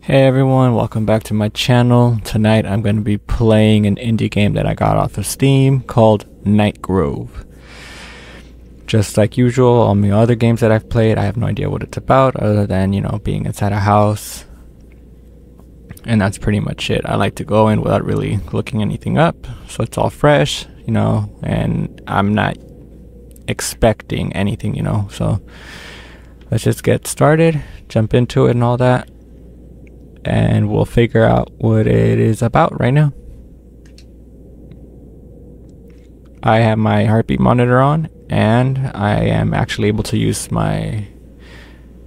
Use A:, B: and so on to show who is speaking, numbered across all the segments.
A: Hey everyone, welcome back to my channel. Tonight I'm going to be playing an indie game that I got off of Steam called Night Grove. Just like usual, all my other games that I've played, I have no idea what it's about other than, you know, being inside a house. And that's pretty much it. I like to go in without really looking anything up, so it's all fresh, you know, and I'm not expecting anything, you know, so let's just get started, jump into it and all that and we'll figure out what it is about right now. I have my heartbeat monitor on and I am actually able to use my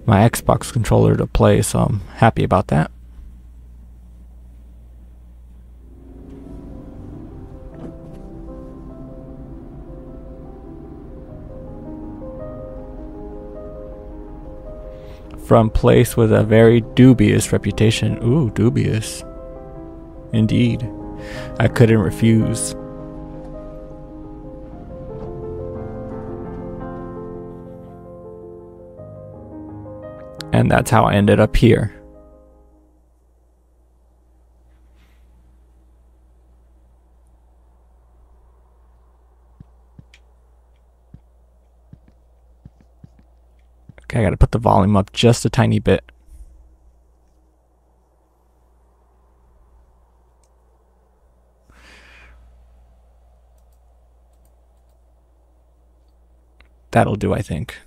A: my Xbox controller to play so I'm happy about that. From place with a very dubious reputation. Ooh, dubious. Indeed. I couldn't refuse. And that's how I ended up here. Okay, I gotta put the volume up just a tiny bit. That'll do, I think.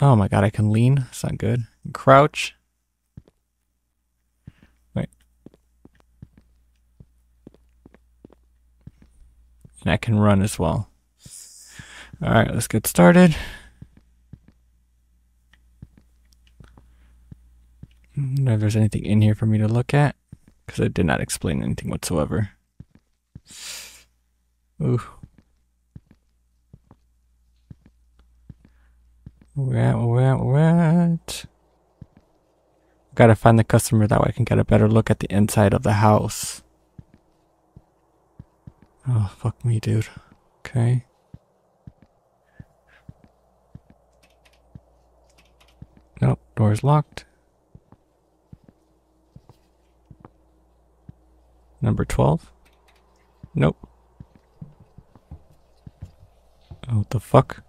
A: Oh my god, I can lean. That's not good. Crouch. Wait. And I can run as well. All right, let's get started. know if there's anything in here for me to look at, because I did not explain anything whatsoever. Ooh. Where, where, what? Gotta find the customer that way I can get a better look at the inside of the house. Oh, fuck me, dude. Okay. Nope, door's locked. Number 12? Nope. Oh, what the fuck?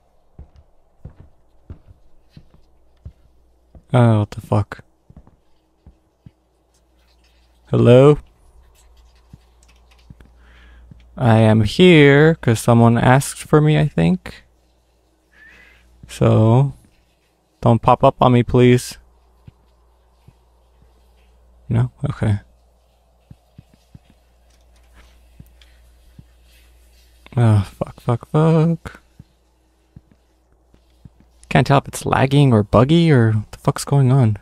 A: Oh, what the fuck? Hello? I am here because someone asked for me, I think. So, don't pop up on me, please. No? Okay. Oh, fuck, fuck, fuck. Can't tell if it's lagging or buggy or what the fuck's going on.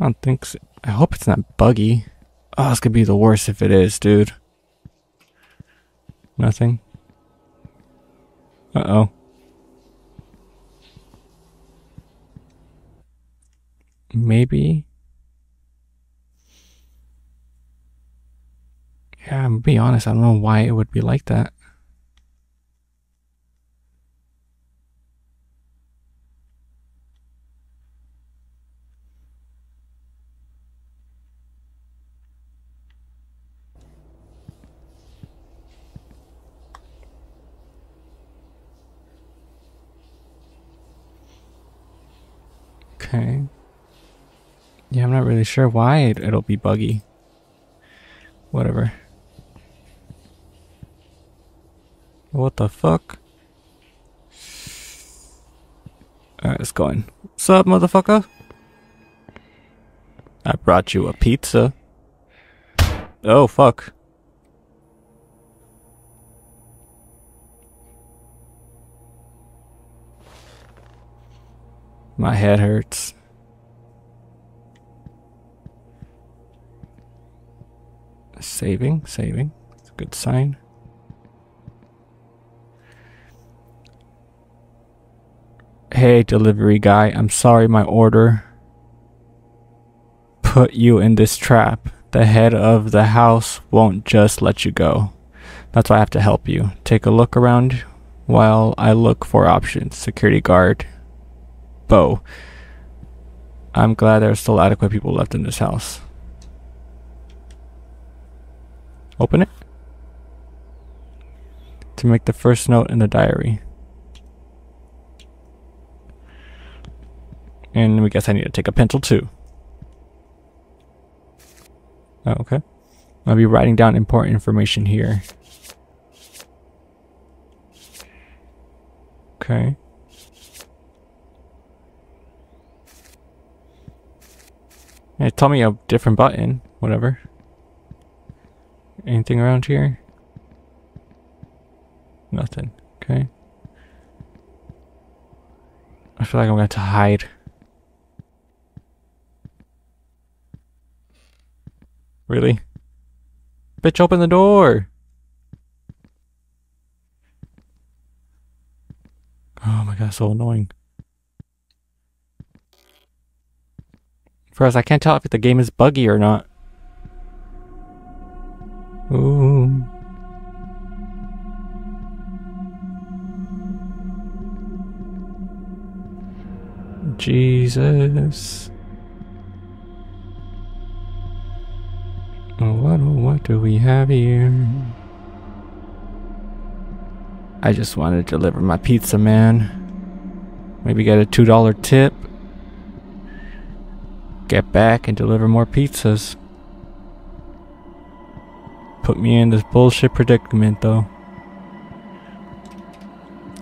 A: I don't think so. I hope it's not buggy. Oh, this could be the worst if it is, dude. Nothing. Uh-oh. Maybe. Yeah, I'm be honest, I don't know why it would be like that. Okay. Yeah, I'm not really sure why it, it'll be buggy. Whatever. What the fuck? Alright, let's go in. What's up, motherfucker? I brought you a pizza. Oh, fuck. My head hurts. Saving, saving. It's a good sign. Hey, delivery guy, I'm sorry my order put you in this trap. the head of the house won't just let you go. That's why I have to help you. Take a look around while I look for options. Security guard. Bo. I'm glad there are still adequate people left in this house. Open it. To make the first note in the diary. And we guess I need to take a pencil too. Oh, okay. I'll be writing down important information here. Okay. Yeah, tell me a different button. Whatever. Anything around here? Nothing. Okay. I feel like I'm going to hide. Really? Bitch, open the door! Oh my god, so annoying. First, I can't tell if the game is buggy or not. Ooh. Jesus. Oh, what, oh, what do we have here? I just want to deliver my pizza, man. Maybe get a $2 tip. Get back and deliver more pizzas. Put me in this bullshit predicament, though.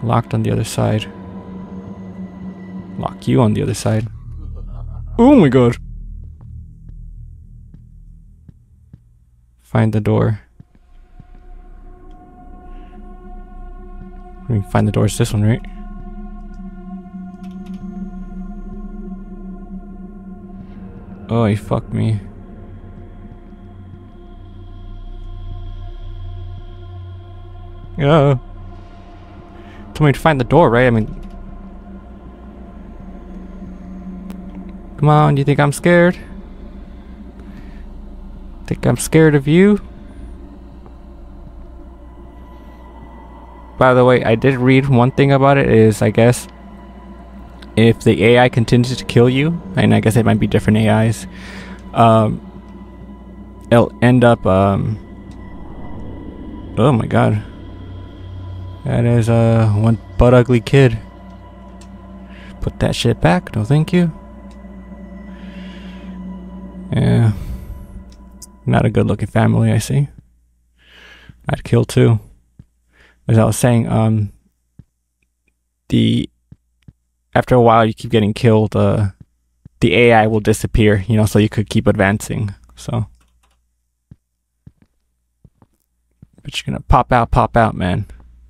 A: Locked on the other side. Lock you on the other side. Oh my god. Find the door. Let me find the door. It's this one, right? Oh, he fucked me. Yeah. Told me to find the door, right? I mean... Come on, you think I'm scared? Think I'm scared of you? By the way, I did read one thing about it is, I guess, if the AI continues to kill you, and I guess it might be different AIs, um, it'll end up, um, oh my god. That is, uh, one butt ugly kid. Put that shit back, no thank you. Yeah. Not a good looking family, I see. I'd kill too. As I was saying, um, the after a while you keep getting killed, uh, the AI will disappear, you know, so you could keep advancing. So, but you're gonna pop out, pop out, man.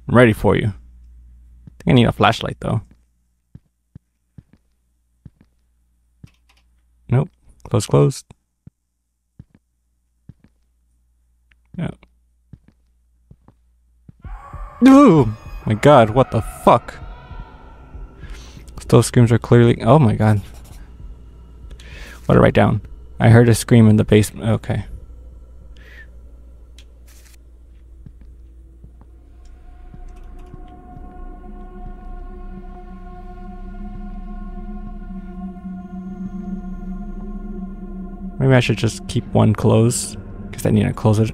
A: I'm ready for you. I think I need a flashlight though. Nope. Close, closed. Yeah. Oh my god, what the fuck? Those screams are clearly. Oh my god. What to write down? I heard a scream in the basement. Okay. Maybe I should just keep one closed. Because I need to close it.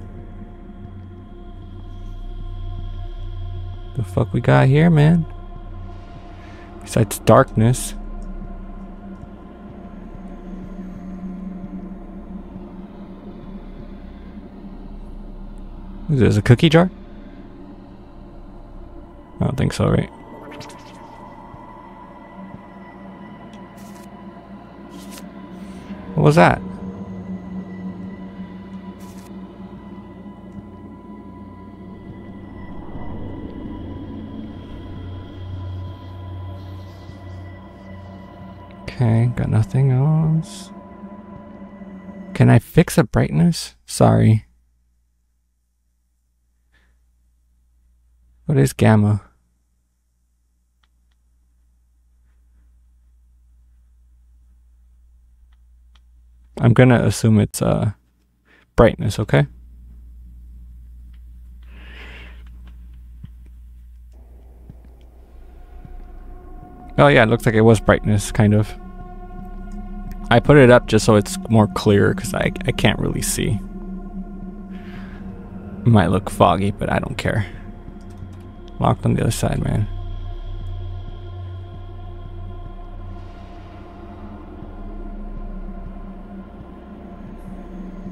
A: The fuck we got here, man? Besides darkness. Is this a cookie jar? I don't think so, right? What was that? Okay, got nothing else. Can I fix a brightness? Sorry. What is gamma? I'm gonna assume it's uh brightness, okay? Oh yeah, it looks like it was brightness, kind of. I put it up just so it's more clear because I, I can't really see. It might look foggy, but I don't care. Locked on the other side, man.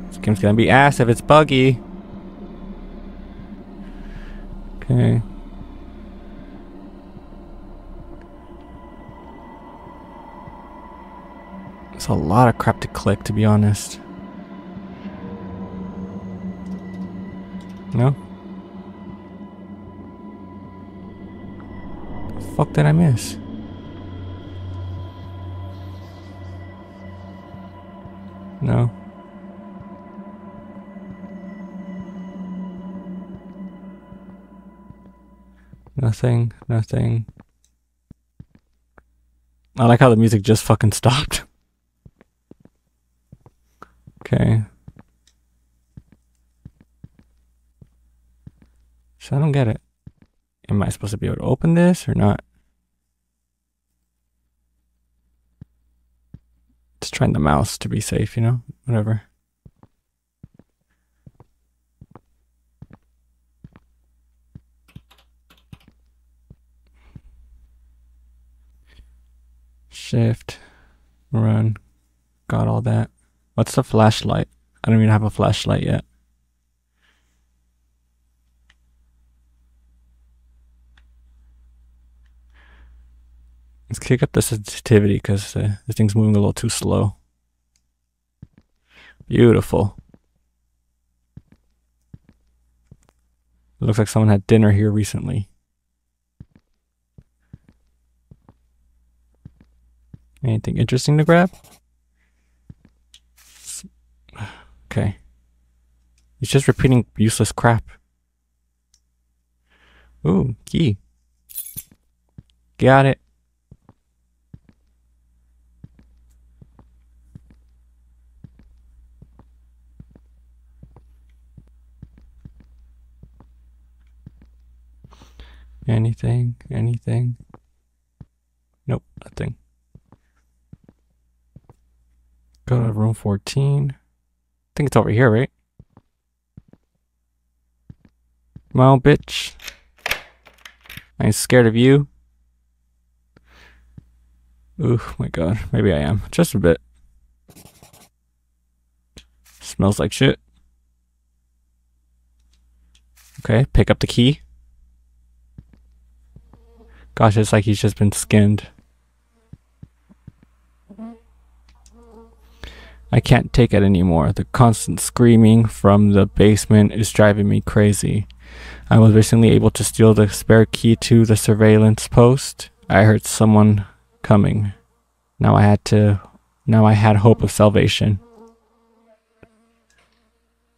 A: This game's gonna be ass if it's buggy. Okay. It's a lot of crap to click, to be honest. No? The fuck did I miss? No. Nothing, nothing. I like how the music just fucking stopped. Okay. So I don't get it. Am I supposed to be able to open this or not? Just trying the mouse to be safe, you know? Whatever. Shift, run, got all that. What's the flashlight? I don't even have a flashlight yet. Let's kick up the sensitivity because uh, this thing's moving a little too slow. Beautiful. looks like someone had dinner here recently. Anything interesting to grab? Okay. He's just repeating useless crap. Ooh, key. Got it. Anything? Anything? Nope, nothing. Go to room 14 think it's over here, right? Well, bitch. I ain't scared of you. Oh my god. Maybe I am. Just a bit. Smells like shit. Okay, pick up the key. Gosh, it's like he's just been skinned. I can't take it anymore. The constant screaming from the basement is driving me crazy. I was recently able to steal the spare key to the surveillance post. I heard someone coming. Now I had to now I had hope of salvation.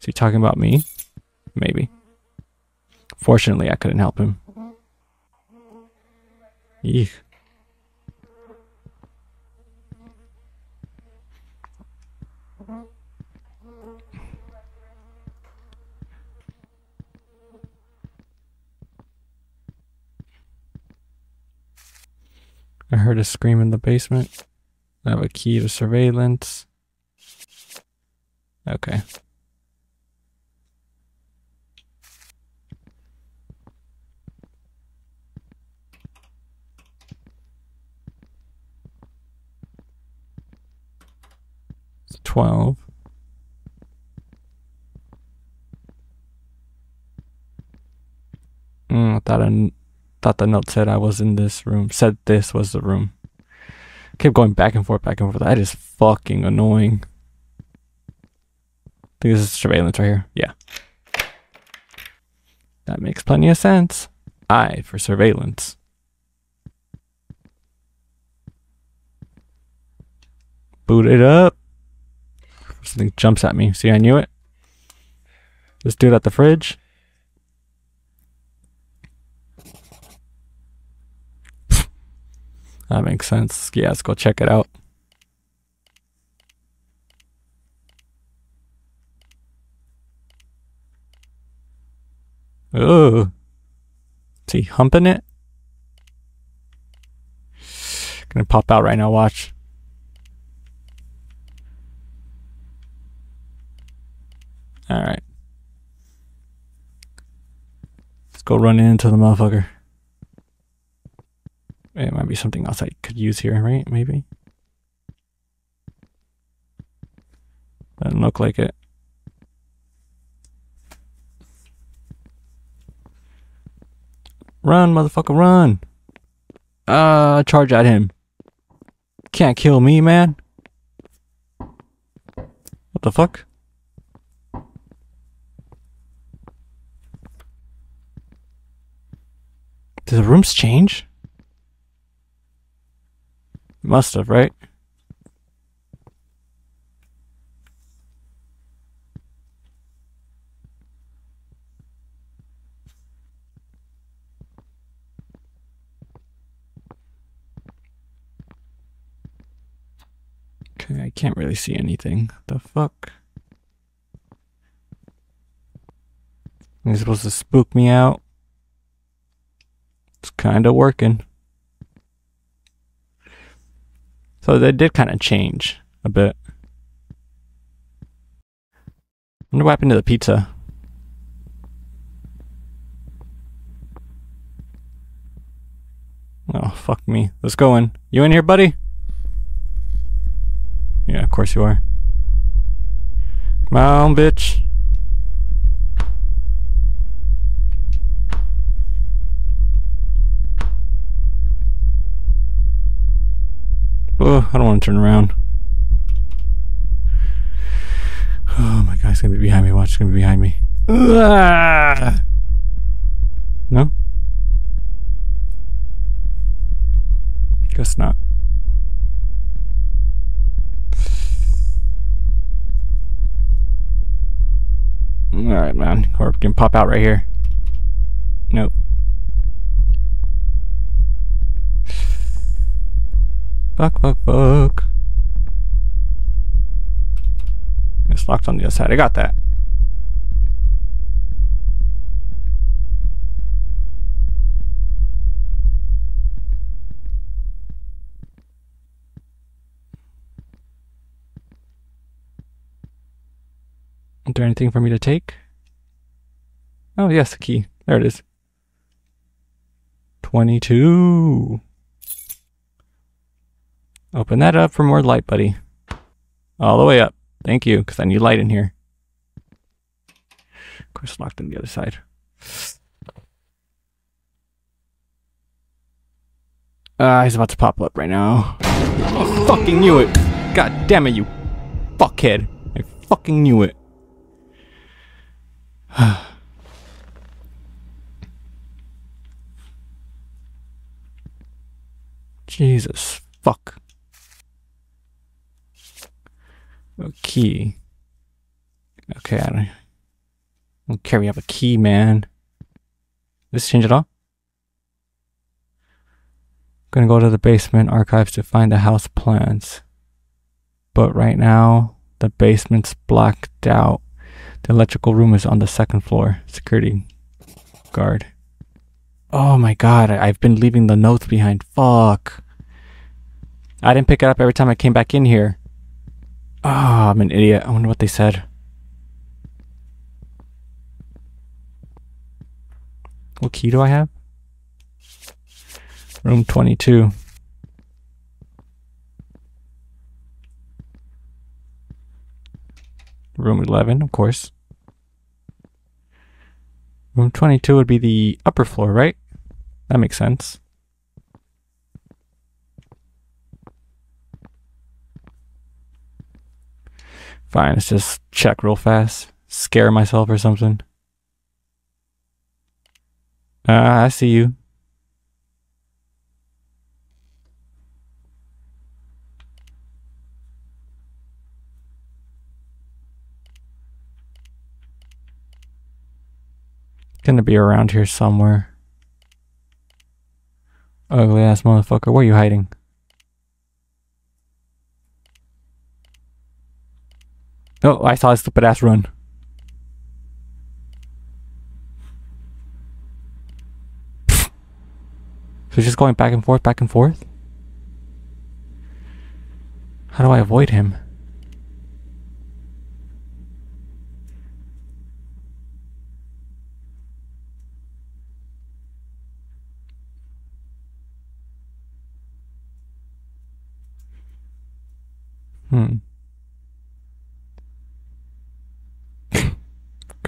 A: Is he talking about me? Maybe. Fortunately, I couldn't help him. Eek. I heard a scream in the basement. I have a key to surveillance. Okay. It's 12. Mm, I thought I thought the note said I was in this room. Said this was the room. Kept going back and forth, back and forth. That is fucking annoying. I think this is surveillance right here. Yeah. That makes plenty of sense. I for surveillance. Boot it up. Something jumps at me. See, I knew it. This dude at the fridge. That makes sense. Yeah, let's go check it out. Oh. Is he humping it? Gonna pop out right now, watch. Alright. Let's go run into the motherfucker. It might be something else I could use here, right? Maybe? Doesn't look like it. Run, motherfucker, run! Uh, charge at him. Can't kill me, man. What the fuck? Did the rooms change? Must have, right? Okay, I can't really see anything. The fuck? Are you supposed to spook me out? It's kind of working. So they did kind of change a bit. wonder what happened to the pizza. Oh, fuck me. Let's go in. You in here, buddy? Yeah, of course you are. Come on, bitch. Oh, I don't want to turn around. Oh my god, it's gonna be behind me. Watch, it's gonna be behind me. Ah! No? Guess not. Alright, man. Or can pop out right here. Nope. Fuck, fuck, fuck. It's locked on the other side. I got that. Is there anything for me to take? Oh, yes, the key. There it is. 22. Open that up for more light, buddy. All the way up. Thank you, because I need light in here. Of course, locked on the other side. Uh, he's about to pop up right now. I fucking knew it. God damn it, you fuckhead. I fucking knew it. Jesus fuck. A key. Okay, I don't, I don't. We have a key, man. This change it all? I'm Gonna go to the basement archives to find the house plans. But right now, the basement's blacked out. The electrical room is on the second floor. Security guard. Oh my god, I, have been leaving the notes behind. Fuck. I didn't pick it up every time I came back in here. Ah, oh, I'm an idiot. I wonder what they said. What key do I have? Room 22. Room 11, of course. Room 22 would be the upper floor, right? That makes sense. Fine, let's just check real fast. Scare myself or something. Ah, I see you. Gonna be around here somewhere. Ugly ass motherfucker, where are you hiding? Oh, I saw his stupid ass run. So he's just going back and forth, back and forth? How do I avoid him? Hmm.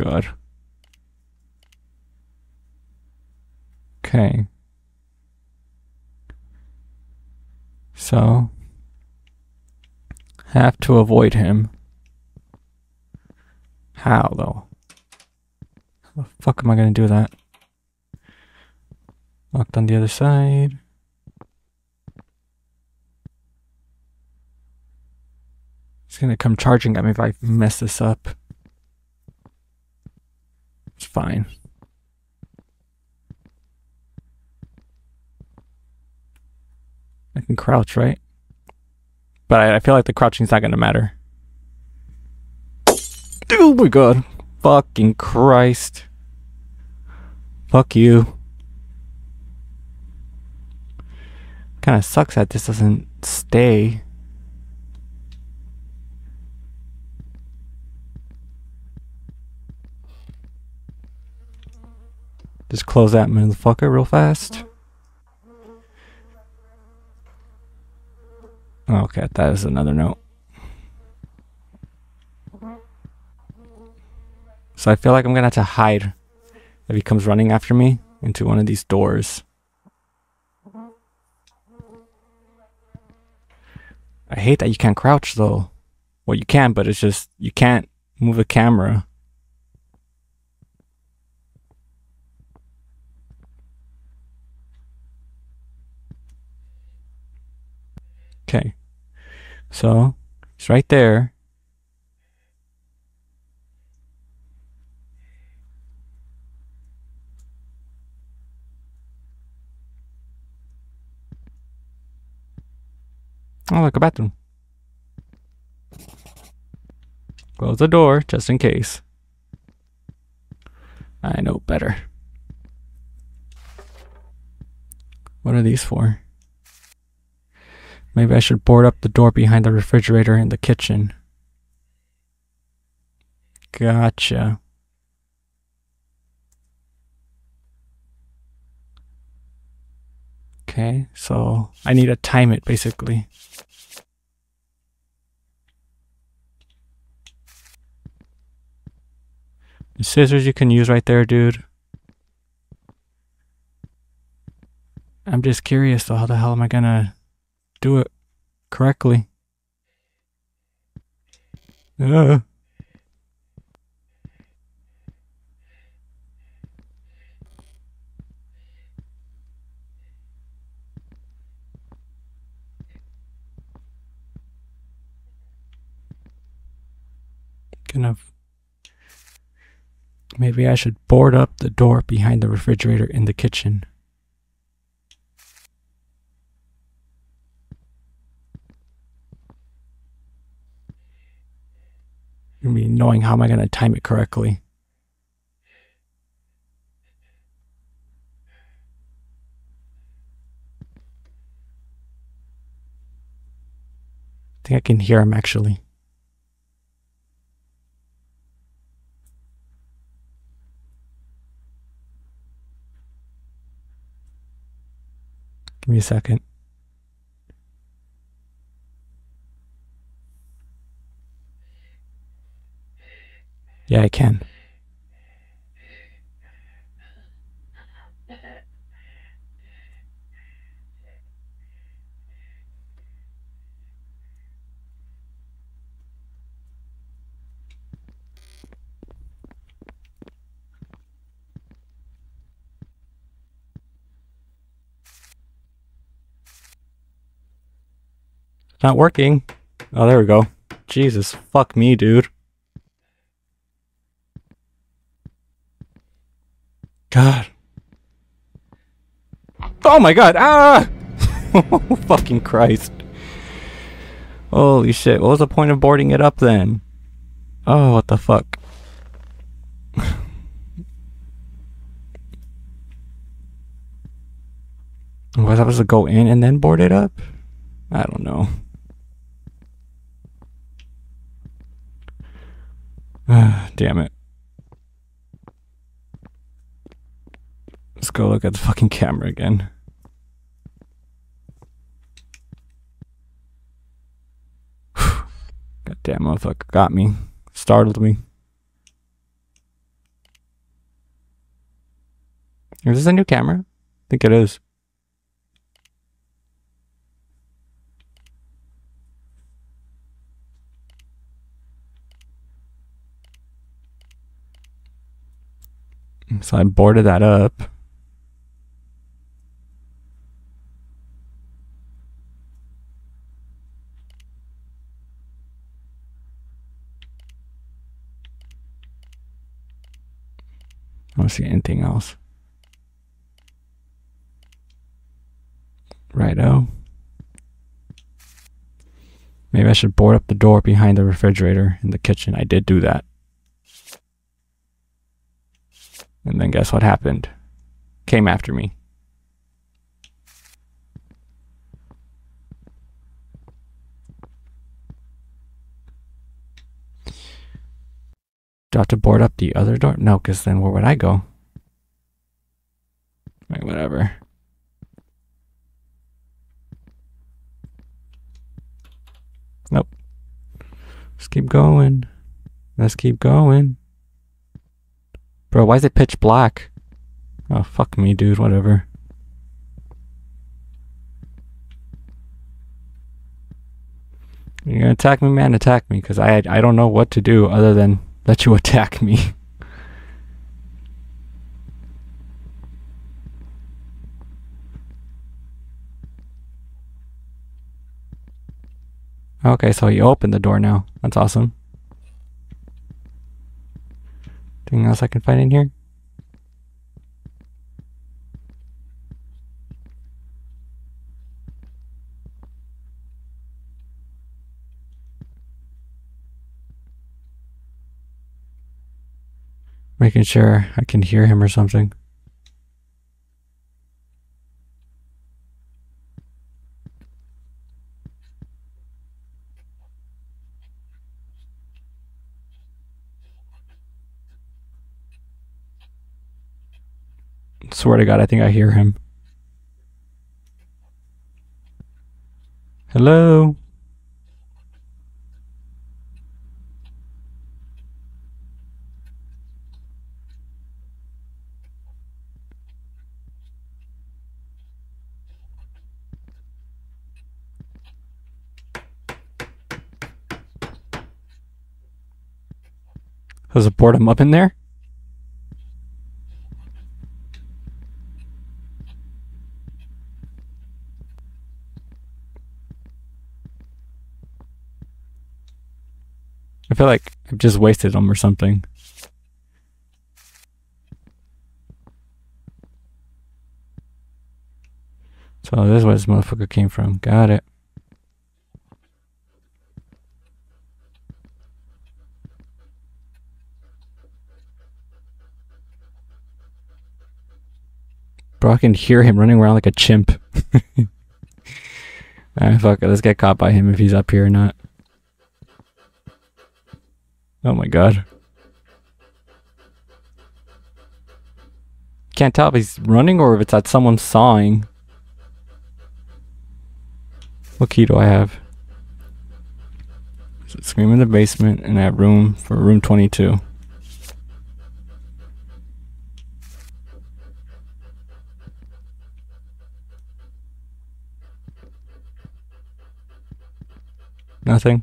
A: God. Okay. So, have to avoid him. How, though? How the fuck am I gonna do that? Locked on the other side. He's gonna come charging at me if I mess this up. Fine. I can crouch, right? But I, I feel like the crouching's not gonna matter. Oh my god. Fucking Christ. Fuck you. Kinda sucks that this doesn't stay. Just close that motherfucker real fast. Okay, that is another note. So I feel like I'm gonna have to hide if he comes running after me into one of these doors. I hate that you can't crouch though. Well, you can, but it's just, you can't move the camera. Okay. So, it's right there. Oh, like a bathroom. Close the door, just in case. I know better. What are these for? Maybe I should board up the door behind the refrigerator in the kitchen. Gotcha. Okay, so I need to time it basically. The scissors you can use right there, dude. I'm just curious though, how the hell am I gonna do it correctly. Uh. Kind of. Maybe I should board up the door behind the refrigerator in the kitchen. Mean, knowing how am I going to time it correctly. I think I can hear him actually. Give me a second. Yeah, I can. Not working. Oh, there we go. Jesus, fuck me, dude. God. Oh my god. Ah! fucking Christ. Holy shit. What was the point of boarding it up then? Oh, what the fuck? Was I supposed to go in and then board it up? I don't know. Ah, damn it. Let's go look at the fucking camera again. God damn motherfucker got me. Startled me. Is this a new camera? I think it is. So I boarded that up. I don't see anything else. Righto. Oh. Maybe I should board up the door behind the refrigerator in the kitchen. I did do that. And then guess what happened? Came after me. Do I have to board up the other door? No, because then where would I go? Right, whatever. Nope. Let's keep going. Let's keep going. Bro, why is it pitch black? Oh, fuck me, dude. Whatever. You're gonna attack me, man? Attack me, because I, I don't know what to do other than let you attack me. okay, so you opened the door now. That's awesome. Anything else I can find in here? Making sure I can hear him or something. Swear to God, I think I hear him. Hello? Does it board him up in there? I feel like I've just wasted them or something. So this is where this motherfucker came from. Got it. Bro, I can hear him running around like a chimp. Alright, fuck it. Let's get caught by him if he's up here or not. Oh my god. Can't tell if he's running or if it's at someone sawing. What key do I have? Scream in the basement and that room for room 22. Nothing.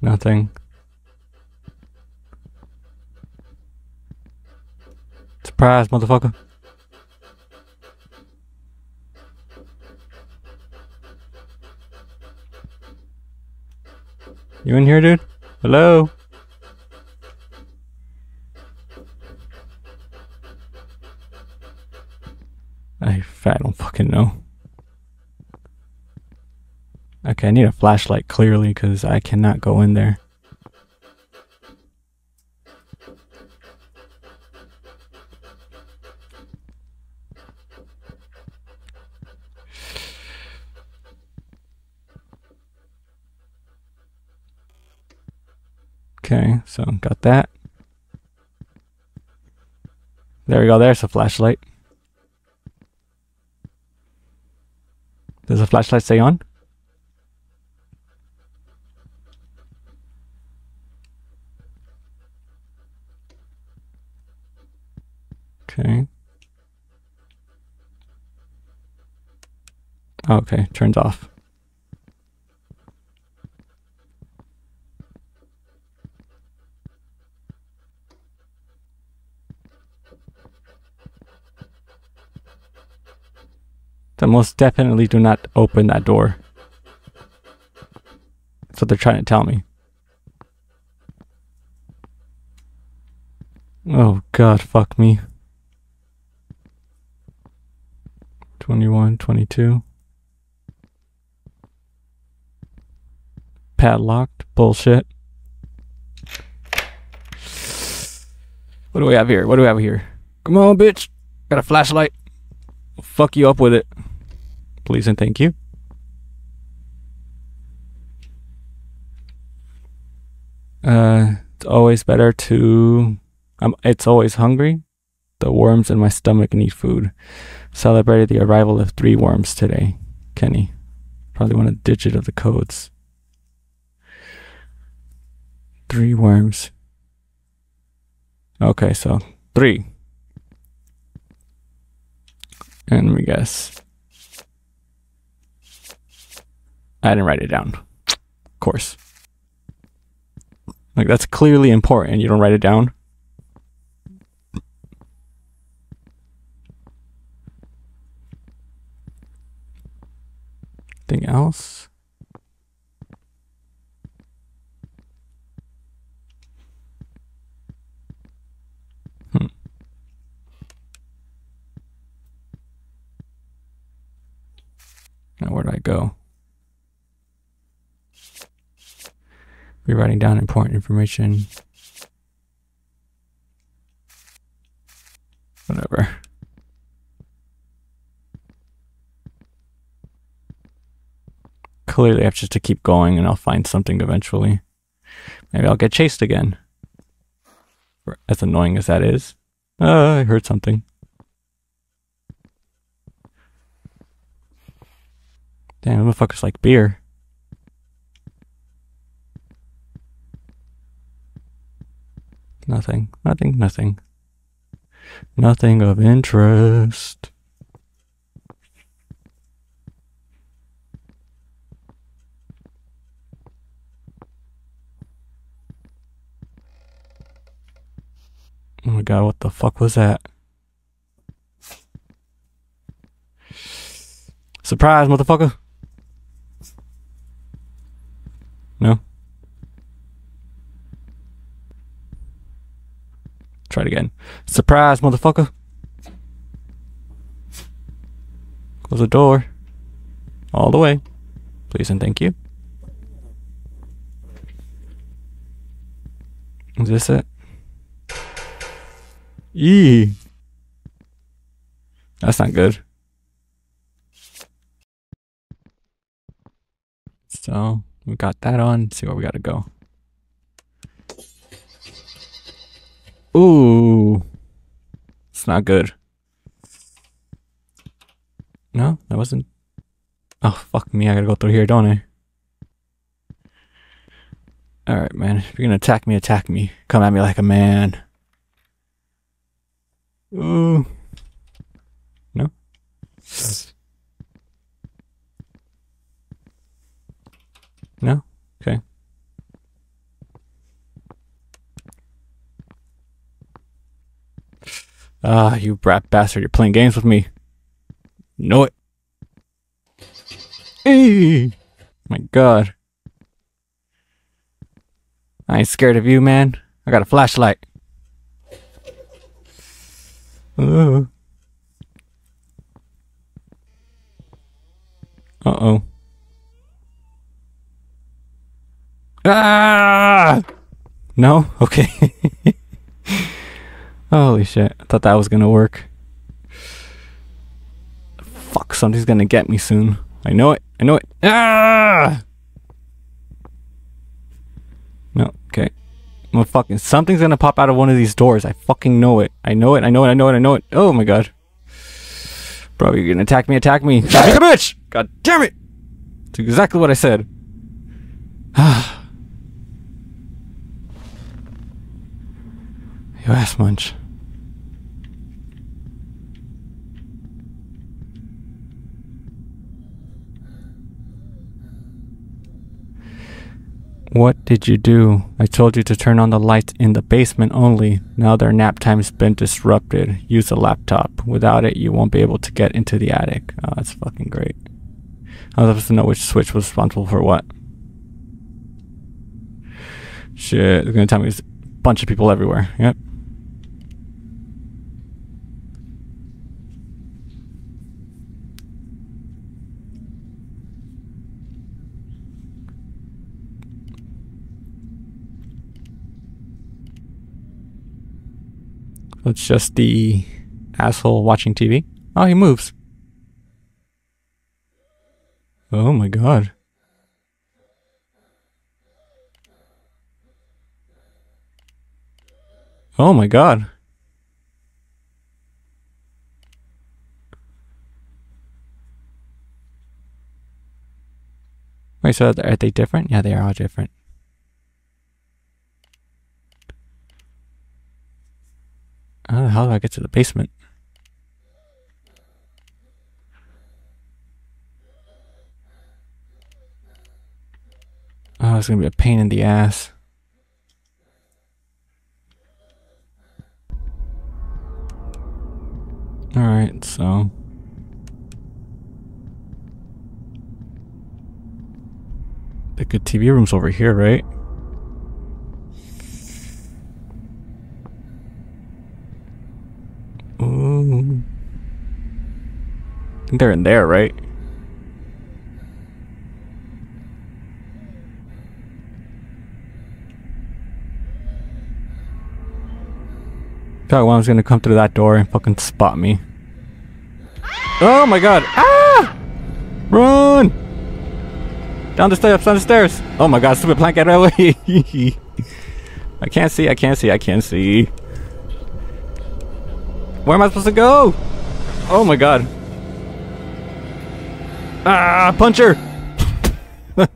A: Nothing. Surprise, motherfucker. You in here, dude? Hello? I, I don't fucking know. Okay, I need a flashlight clearly because I cannot go in there. Okay, so got that. There we go, there's a flashlight. Does the flashlight stay on? Okay. Okay, turns off. Then most definitely do not open that door. That's what they're trying to tell me. Oh god, fuck me. 21, 22. Padlocked. Bullshit. What do we have here? What do we have here? Come on, bitch. Got a flashlight. I'll fuck you up with it. Please and thank you. Uh, it's always better to. Um, it's always hungry. The worms in my stomach need food. Celebrated the arrival of three worms today. Kenny. Probably one the digit of the codes. Three worms. Okay, so three. And we guess. I didn't write it down. Of course. Like, that's clearly important. You don't write it down. Anything else? Hmm. Now where do I go? Be writing down important information. Whatever. Clearly, I have just to keep going and I'll find something eventually. Maybe I'll get chased again. As annoying as that is. Uh, I heard something. Damn, motherfuckers like beer. Nothing, nothing, nothing. Nothing of interest. Oh my god, what the fuck was that? Surprise, motherfucker! No? Try it again. Surprise, motherfucker! Close the door. All the way. Please and thank you. Is this it? Eee. That's not good. So we got that on. Let's see where we gotta go. Ooh. It's not good. No, that wasn't. Oh, fuck me. I gotta go through here, don't I? Alright, man. If you're gonna attack me, attack me. Come at me like a man. Ooh. No? No? Okay. Ah, you brat bastard, you're playing games with me. Know it. Hey! My god. I ain't scared of you, man. I got a flashlight. Uh oh. Ah! No? Okay. Holy shit. I thought that was gonna work. Fuck, something's gonna get me soon. I know it. I know it. Ah! No, okay. I'm fucking something's gonna pop out of one of these doors. I fucking know it. I know it. I know it. I know it. I know it. Oh my god. Bro, you're gonna attack me. Attack me. Attack me, bitch! God damn it! It's exactly what I said. you ass munch. What did you do? I told you to turn on the lights in the basement only. Now their nap time's been disrupted. Use a laptop. Without it, you won't be able to get into the attic. Oh, that's fucking great. I was supposed to know which switch was responsible for what. Shit, they're gonna tell me there's a bunch of people everywhere. Yep. It's just the asshole watching TV. Oh, he moves. Oh my god. Oh my god. Wait, so are they different? Yeah, they are all different. Uh, hell do I get to the basement? Oh, it's gonna be a pain in the ass. Alright, so... The good TV room's over here, right? Ooh. I think they're in there, right? Thought one was gonna come through that door and fucking spot me. Oh my god! Ah! Run! Down the steps, down the stairs! Oh my god, stupid plank, get away! I can't see, I can't see, I can't see. Where am I supposed to go? Oh my god. Ah, puncher!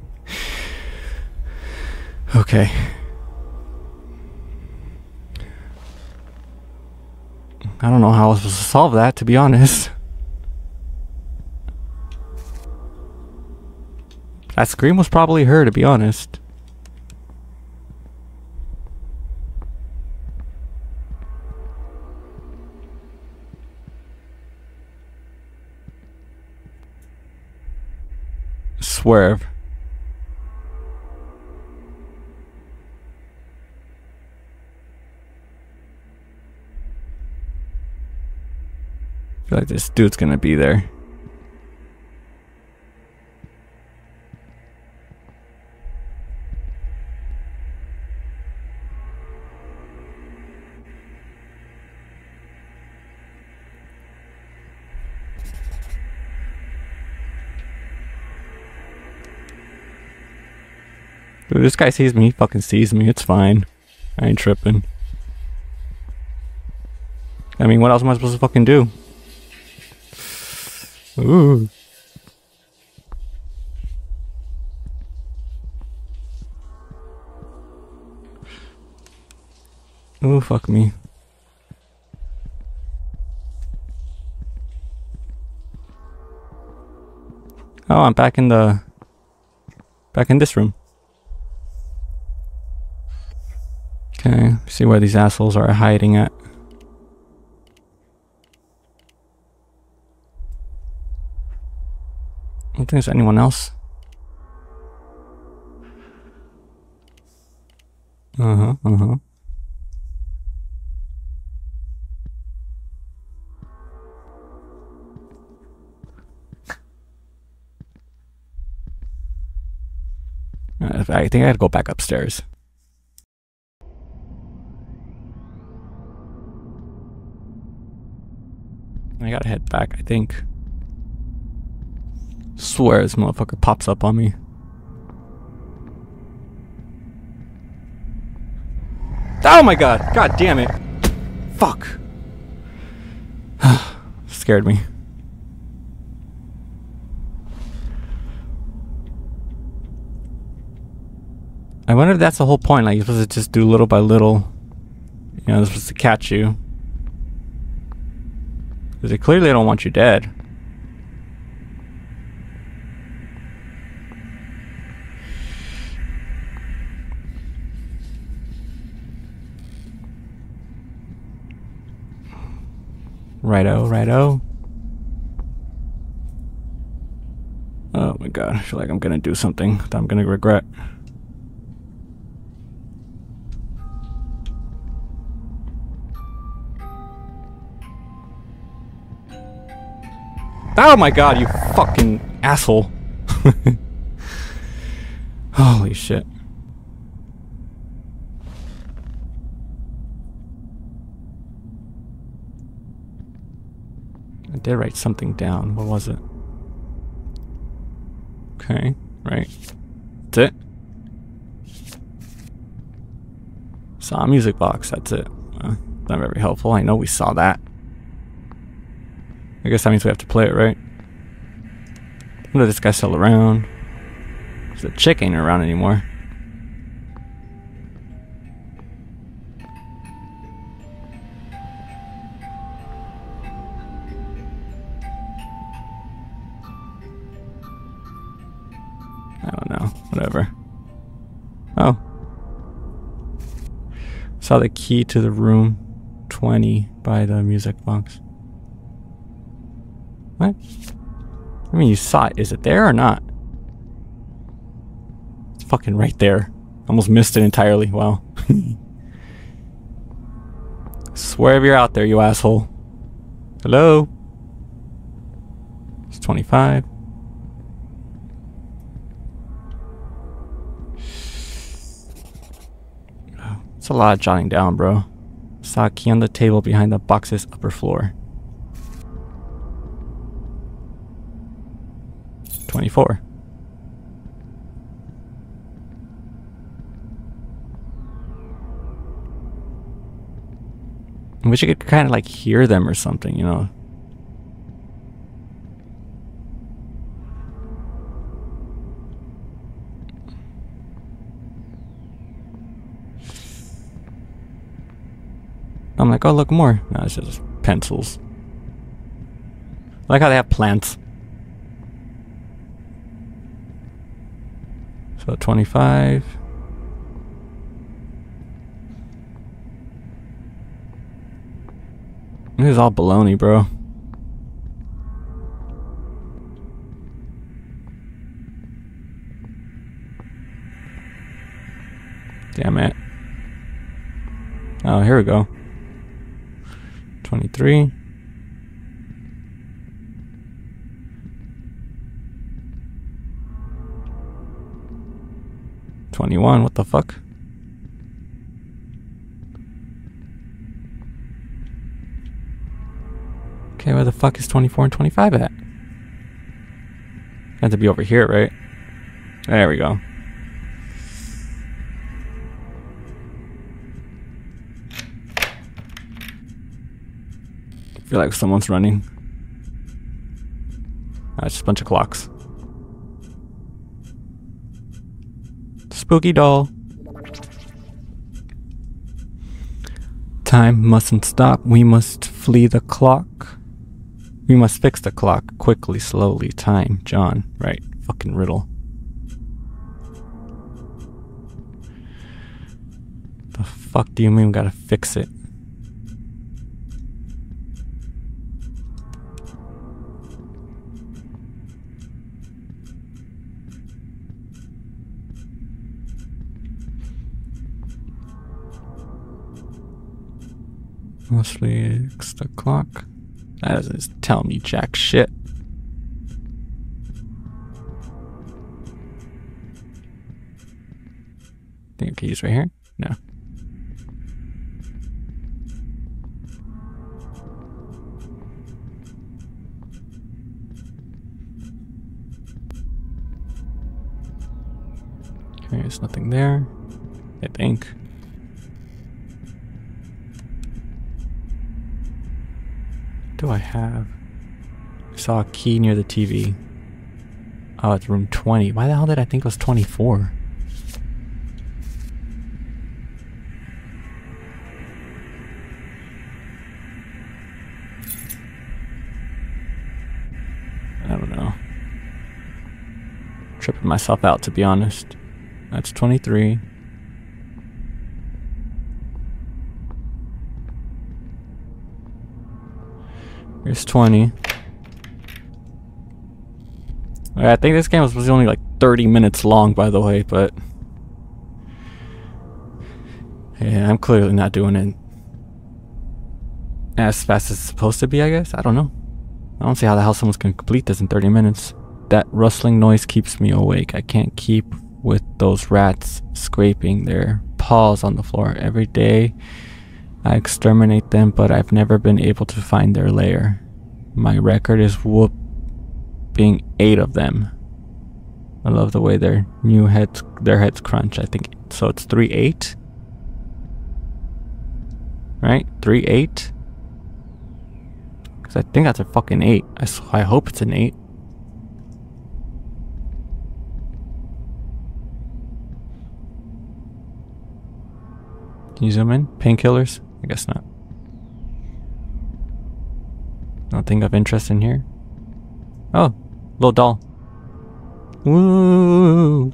A: okay. I don't know how I was supposed to solve that, to be honest. That scream was probably her, to be honest. Swerve. I feel like this dude's gonna be there. Dude, this guy sees me, he fucking sees me, it's fine. I ain't tripping. I mean, what else am I supposed to fucking do? Ooh. Ooh, fuck me. Oh, I'm back in the... Back in this room. Okay, see where these assholes are hiding at. I think there's anyone else. Uh-huh, uh-huh. I think I gotta go back upstairs. I gotta head back, I think. Swear this motherfucker pops up on me. Oh my god! God damn it! Fuck! Scared me. I wonder if that's the whole point. Like, you're supposed to just do little by little. You know, they're supposed to catch you. Because they clearly don't want you dead. Righto, righto. Oh my god, I feel like I'm gonna do something that I'm gonna regret. Oh my god, you fucking asshole. Holy shit. I did write something down. What was it? Okay, right. That's it. Saw a music box, that's it. Uh, not very helpful. I know we saw that. I guess that means we have to play it, right? What this guy still around? The chick ain't around anymore. I don't know. Whatever. Oh. Saw the key to the room 20 by the music box. What? I mean, you saw it. Is it there or not? It's fucking right there. Almost missed it entirely. Wow. Swear if you're out there, you asshole. Hello? It's 25. It's a lot of jotting down, bro. Saw a key on the table behind the box's upper floor. 24. I wish you could kind of like hear them or something, you know. I'm like, oh, look more. No, it's just pencils. I like how they have plants. So 25. This is all baloney, bro. Damn it. Oh, here we go. 23. 21, what the fuck? Okay, where the fuck is 24 and 25 at? Had to be over here, right? There we go. I feel like someone's running. Oh, it's just a bunch of clocks. Spooky doll. Time mustn't stop. We must flee the clock. We must fix the clock quickly, slowly. Time, John. Right. Fucking riddle. The fuck do you mean we gotta fix it? Mostly fix the clock. That doesn't tell me jack shit. Think keys right here? No. Okay, there's nothing there. I think. Do I have? I saw a key near the TV. Oh, it's room 20. Why the hell did I think it was 24? I don't know. Tripping myself out, to be honest. That's 23. 20. I think this game was only like 30 minutes long, by the way, but... Yeah, I'm clearly not doing it as fast as it's supposed to be, I guess? I don't know. I don't see how the hell someone's gonna complete this in 30 minutes. That rustling noise keeps me awake. I can't keep with those rats scraping their paws on the floor every day. I exterminate them, but I've never been able to find their lair. My record is whooping eight of them. I love the way their new heads, their heads crunch. I think so. It's three eight, right? Three eight. Because I think that's a fucking eight. I, I hope it's an eight. Can you zoom in? Painkillers? I guess not. Nothing of interest in here. Oh, little doll. Woo!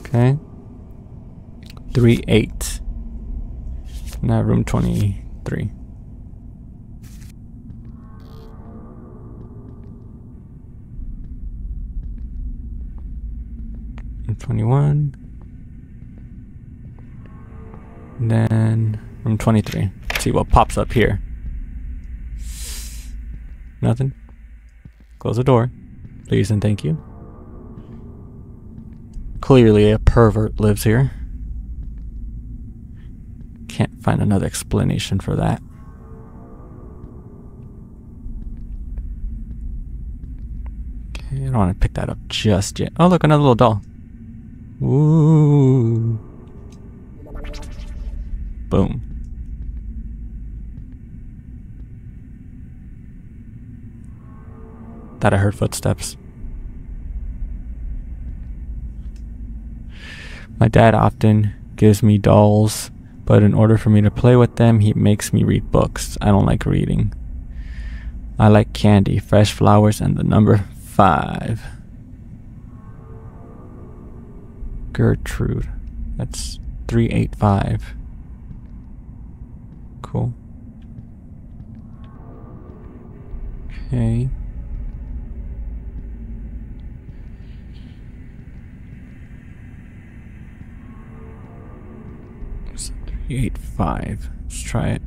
A: Okay. 3 8. Now room 23. 21. And then room 23. Let's see what pops up here. Nothing. Close the door. Please and thank you. Clearly a pervert lives here. Can't find another explanation for that. Okay, I don't want to pick that up just yet. Oh, look, another little doll. Ooh. Boom. Thought I heard footsteps. My dad often gives me dolls, but in order for me to play with them, he makes me read books. I don't like reading. I like candy, fresh flowers, and the number five. Gertrude. That's 385. Cool. Okay. So 385. Let's try it.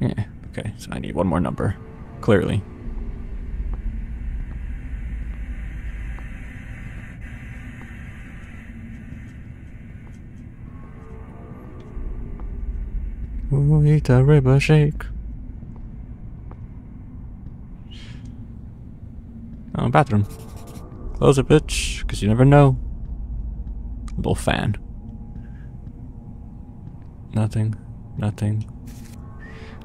A: Yeah, okay, so I need one more number. Clearly. Ooh, eat a ribber shake. Oh, bathroom. Close it, bitch, because you never know. Little fan. Nothing. Nothing.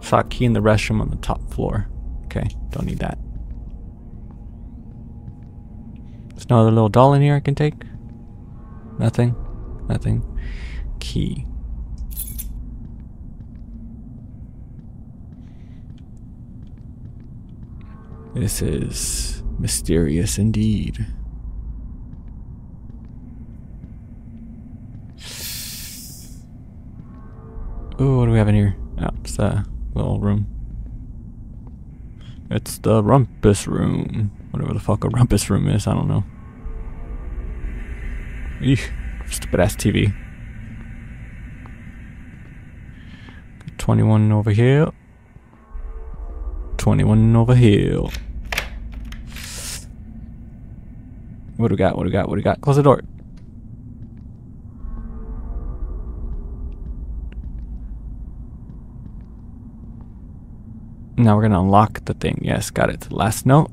A: Saw key in the restroom on the top floor. Okay, don't need that. There's no other little doll in here I can take? Nothing? Nothing. Key. This is mysterious indeed. Oh, what do we have in here? Oh, it's a little room. It's the rumpus room. Whatever the fuck a rumpus room is, I don't know. Eesh, stupid ass TV. 21 over here. 21 over here. What do we got? What do we got? What do we got? Close the door. Now we're gonna unlock the thing. Yes, got it. Last note.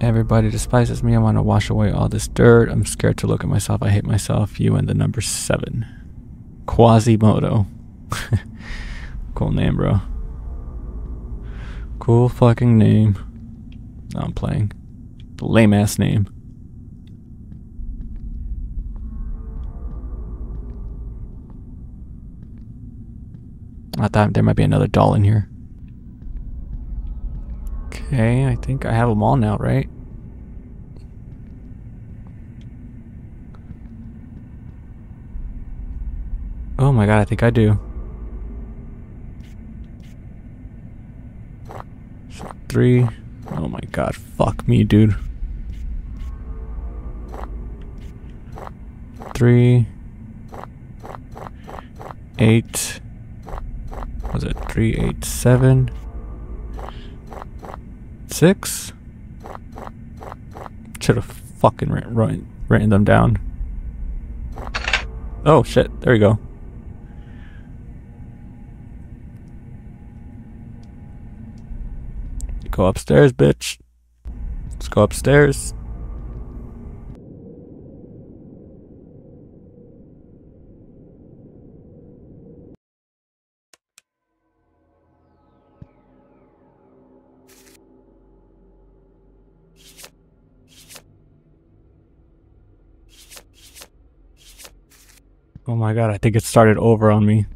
A: Everybody despises me. I want to wash away all this dirt. I'm scared to look at myself. I hate myself. You and the number seven. Quasimodo. cool name, bro. Cool fucking name. No, I'm playing. The lame ass name. I thought there might be another doll in here. Okay, I think I have them all now, right? Oh my god, I think I do. Three. Oh my god, fuck me, dude. Three. Eight. Was it three, eight, seven? Six? Should have fucking written, written them down. Oh shit, there we go. Go upstairs, bitch. Let's go upstairs. Oh my god, I think it started over on me.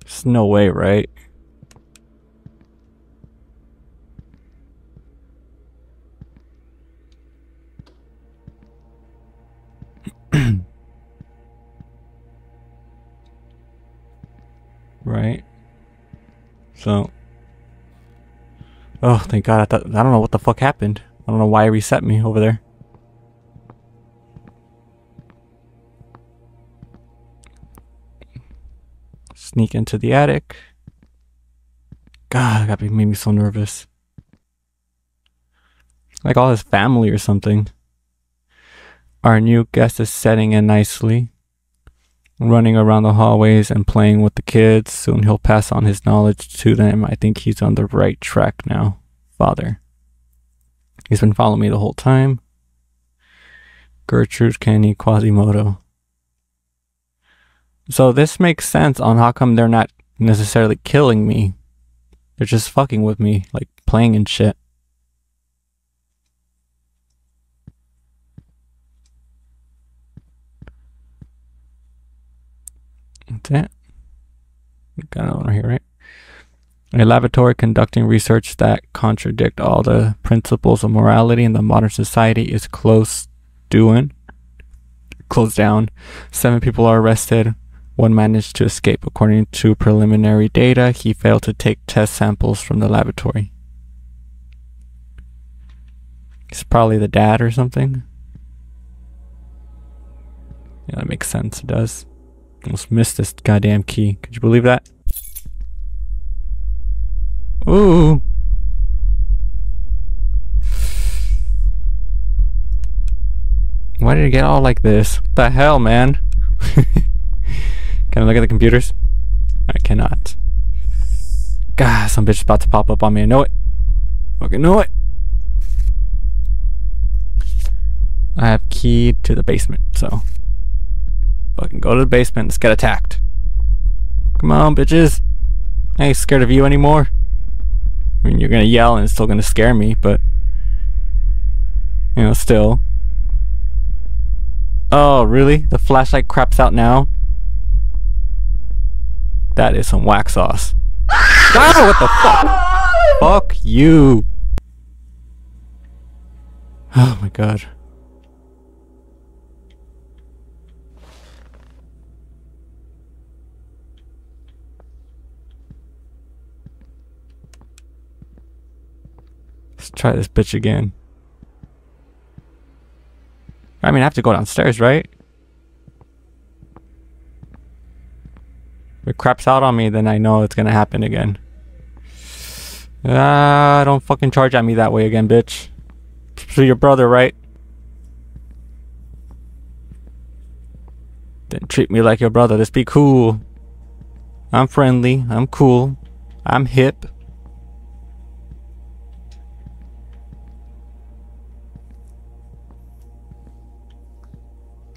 A: There's no way, right? right? So, oh, thank God! I thought I don't know what the fuck happened. I don't know why it reset me over there. Sneak into the attic. God, that made me so nervous. Like all his family or something. Our new guest is setting in nicely, running around the hallways and playing with the kids. Soon he'll pass on his knowledge to them. I think he's on the right track now, father. He's been following me the whole time. Gertrude Kenny Quasimodo. So this makes sense on how come they're not necessarily killing me. They're just fucking with me, like playing and shit. That's it. Got another one here, right? A laboratory conducting research that contradict all the principles of morality in the modern society is close doing. Closed down. Seven people are arrested. One managed to escape. According to preliminary data, he failed to take test samples from the laboratory. He's probably the dad or something. Yeah, that makes sense. It does. Almost missed this goddamn key. Could you believe that? Ooh. Why did it get all like this? What the hell, man? Can I look at the computers? I cannot. God, some bitch is about to pop up on me. I know it. Fucking know it. I have key to the basement, so fucking go to the basement. Let's get attacked. Come on, bitches. I ain't scared of you anymore. I mean, you're gonna yell and it's still gonna scare me, but you know, still. Oh, really? The flashlight craps out now? That is some whack sauce. ah, what the fuck? fuck you. Oh my god. Let's try this bitch again. I mean, I have to go downstairs, right? It craps out on me, then I know it's gonna happen again. Ah, don't fucking charge at me that way again, bitch. to your brother, right? Then treat me like your brother. Let's be cool. I'm friendly. I'm cool. I'm hip.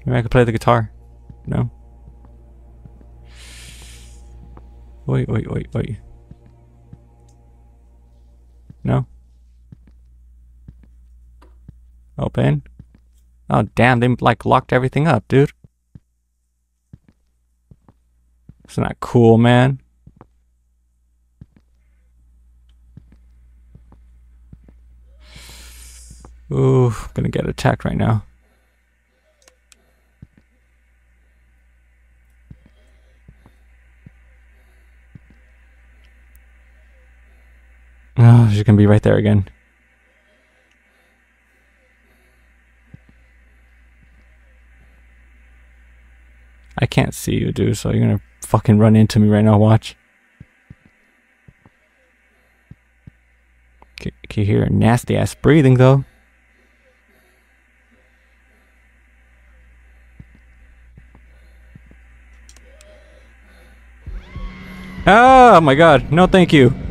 A: Maybe I could play the guitar. No? Wait, wait, wait, wait. No? Open. Oh, damn, they like locked everything up, dude. It's not that cool, man. Ooh, gonna get attacked right now. Oh, she's gonna be right there again. I can't see you, dude, so you're gonna fucking run into me right now, watch. Can, can you hear nasty ass breathing, though? Oh my god, no thank you.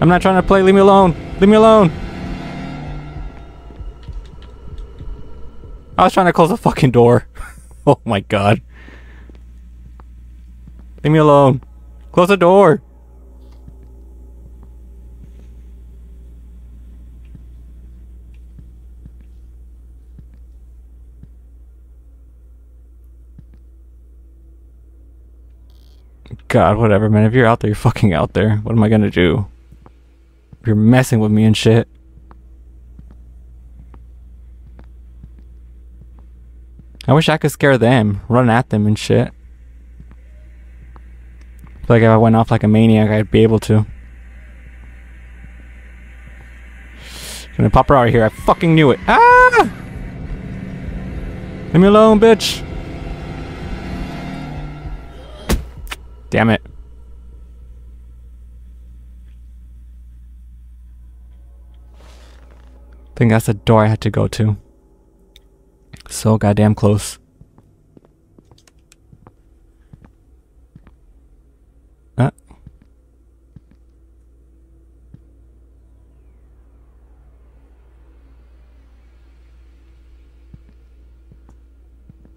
A: I'm not trying to play, leave me alone. Leave me alone. I was trying to close the fucking door. oh my god. Leave me alone. Close the door. God, whatever, man. If you're out there, you're fucking out there. What am I gonna do? You're messing with me and shit. I wish I could scare them, run at them and shit. Like if I went off like a maniac, I'd be able to. Gonna pop her out of here. I fucking knew it. Ah! Leave me alone, bitch. Damn it. I think that's the door I had to go to. So goddamn close.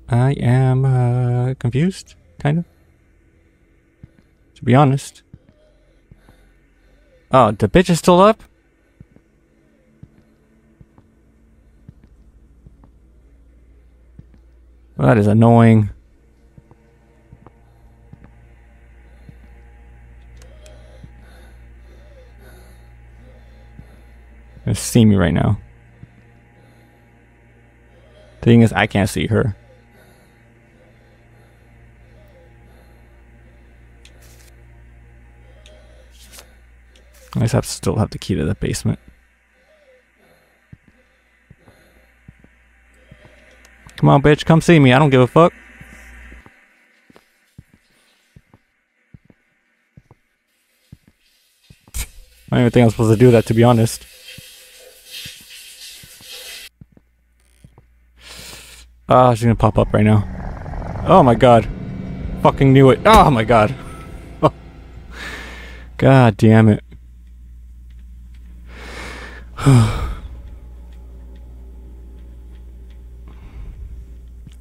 A: I am uh, confused, kind of. To be honest. Oh, the bitch is still up? Well, that is annoying. Gonna see me right now. The Thing is, I can't see her. I just have still have the key to the basement. Come on, bitch, come see me. I don't give a fuck. I don't even think I'm supposed to do that, to be honest. Ah, uh, she's gonna pop up right now. Oh my god. Fucking knew it. Oh my god. God damn it.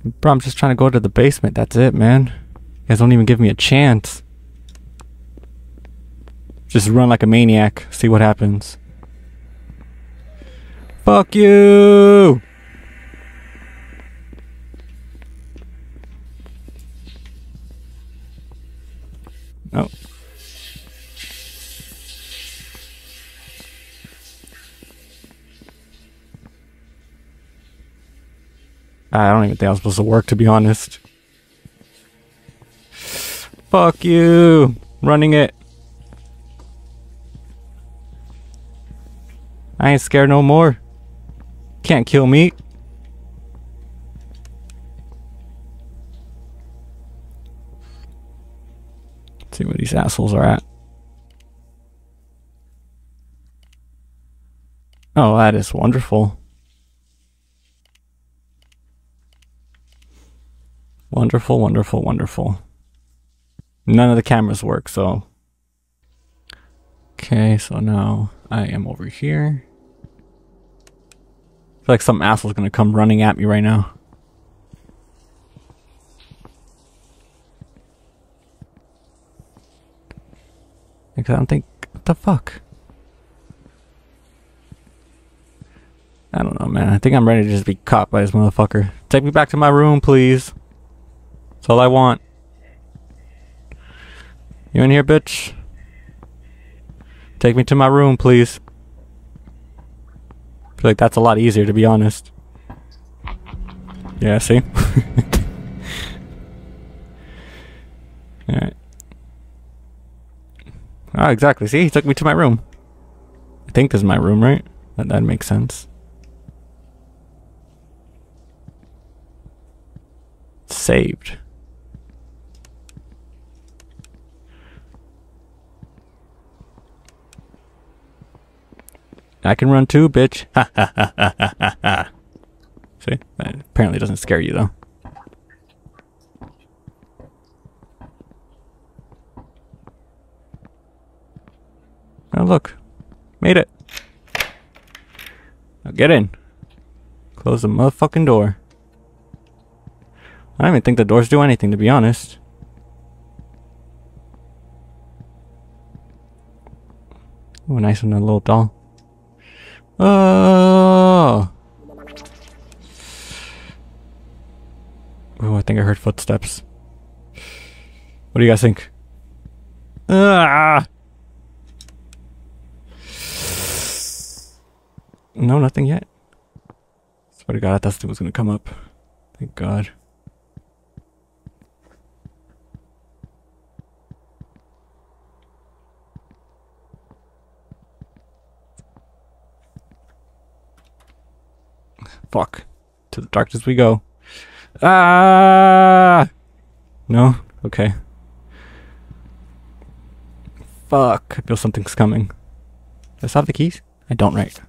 A: Bro, I'm just trying to go to the basement. That's it, man. You guys don't even give me a chance. Just run like a maniac. See what happens. Fuck you! Oh. I don't even think I was supposed to work, to be honest. Fuck you! Running it. I ain't scared no more. Can't kill me. Let's see where these assholes are at. Oh, that is wonderful. Wonderful, wonderful, wonderful. None of the cameras work, so... Okay, so now I am over here. I feel like some asshole's gonna come running at me right now. Because I don't think... What the fuck? I don't know, man. I think I'm ready to just be caught by this motherfucker. Take me back to my room, please. That's all I want. You in here, bitch? Take me to my room, please. I feel like that's a lot easier, to be honest. Yeah, see? Alright. Ah, exactly. See, he took me to my room. I think this is my room, right? That, that makes sense. Saved. I can run too, bitch. Ha ha ha ha ha ha. See? That apparently doesn't scare you, though. Oh, look. Made it. Now get in. Close the motherfucking door. I don't even think the doors do anything, to be honest. Oh, nice one, a little doll. Oh! Oh, I think I heard footsteps. What do you guys think? Ah! No, nothing yet. Swear to God, I thought was gonna come up. Thank God. Fuck. To the darkness we go. Ah! No? Okay. Fuck. I feel something's coming. Do I still have the keys? I don't, right?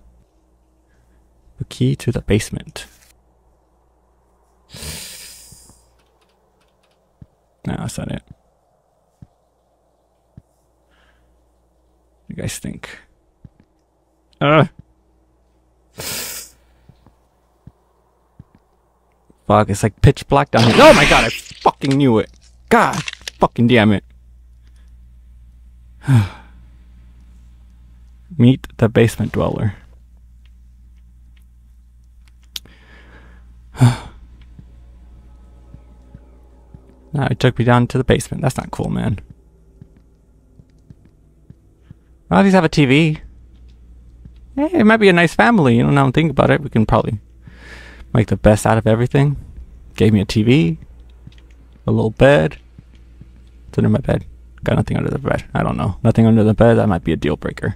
A: The key to the basement. No, that's not it. You guys think? Ugh. Fuck, it's like pitch black down here. Oh my god, I fucking knew it. God fucking damn it. Meet the basement dweller. now he took me down to the basement. That's not cool, man. Well, these have a TV. Hey, it might be a nice family. You know, now I'm thinking about it. We can probably make the best out of everything. Gave me a TV, a little bed. It's under my bed. Got nothing under the bed. I don't know. Nothing under the bed. That might be a deal breaker.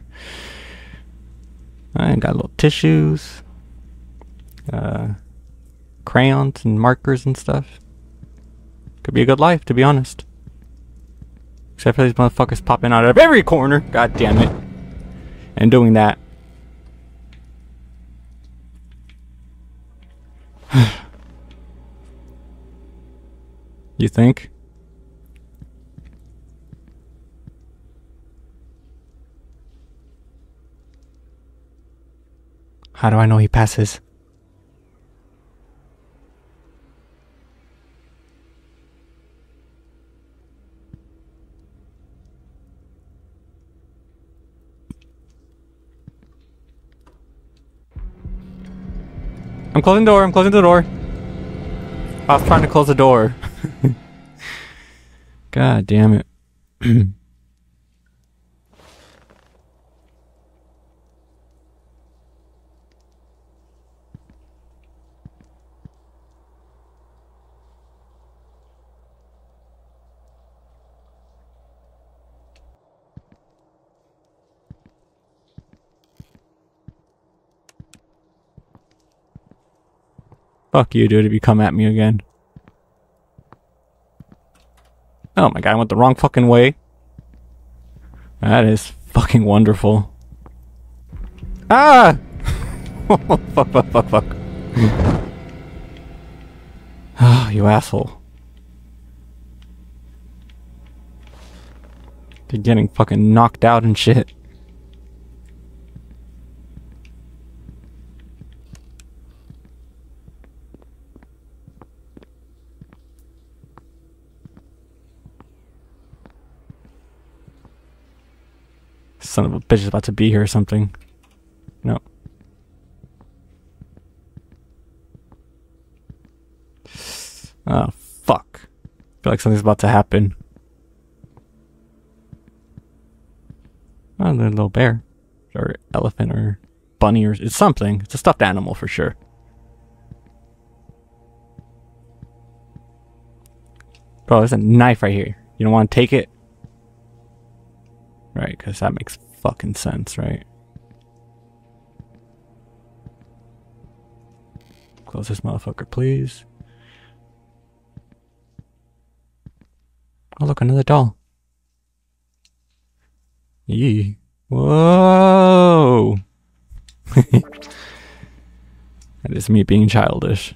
A: I got little tissues, uh, crayons and markers and stuff. Could be a good life, to be honest. Except for these motherfuckers popping out of every corner. God damn it. And doing that. you think? How do I know he passes? I'm closing the door, I'm closing the door. I was trying to close the door. God damn it. Fuck you, dude, if you come at me again. Oh my god, I went the wrong fucking way. That is fucking wonderful. Ah! fuck, fuck, fuck, fuck. oh, you asshole. They're getting fucking knocked out and shit. Son of a bitch is about to be here or something. No. Oh, fuck. I feel like something's about to happen. Oh, little bear. Or elephant or bunny or it's something. It's a stuffed animal for sure. Bro, there's a knife right here. You don't want to take it? Right, because that makes fucking sense, right? Close this motherfucker, please. Oh, look, another doll. Yee. Whoa! that is me being childish.